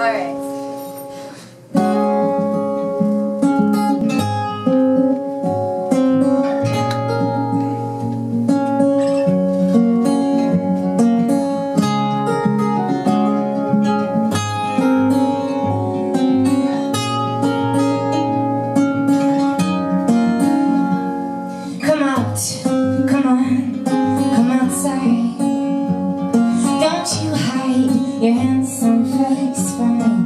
All right. your handsome face for me.